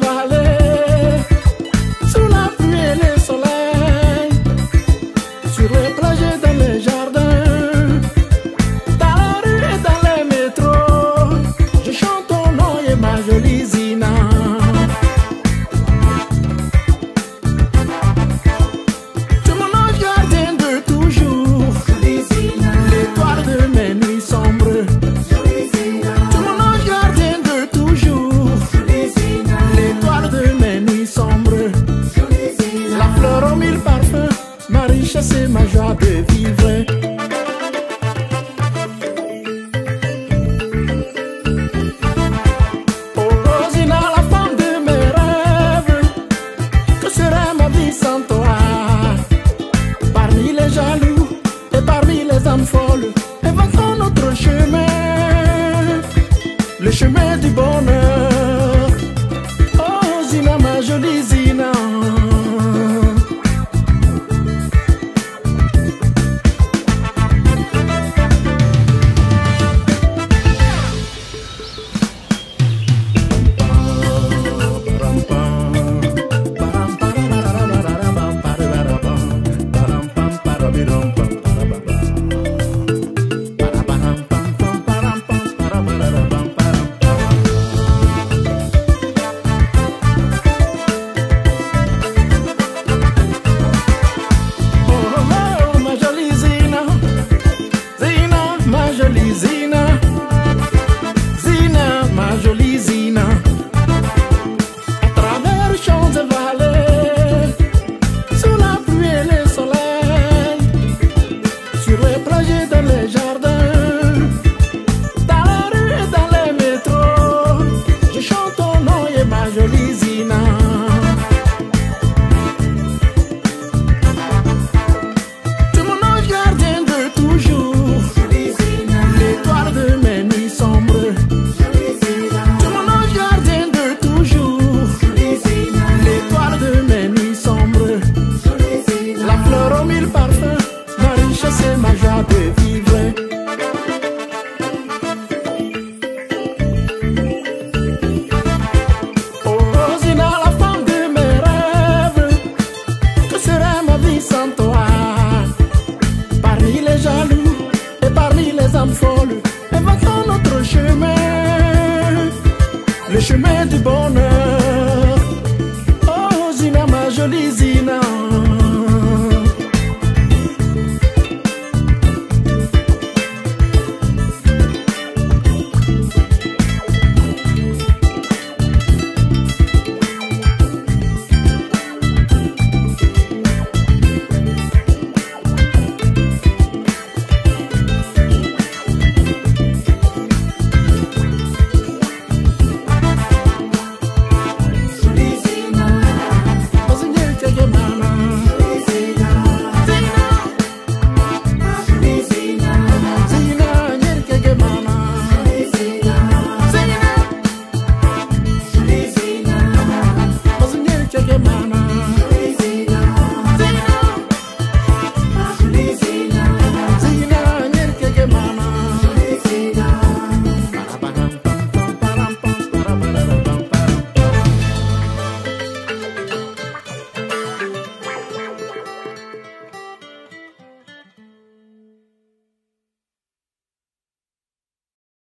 valer. mille parfums, ma richesse et ma joie de vivre. Oh Rosina, la femme de mes rêves, que serait ma vie sans toi? Parmi les jaloux et parmi les hommes folles, évoquons notre chemin, le chemin du bonheur. chemin du bonheur.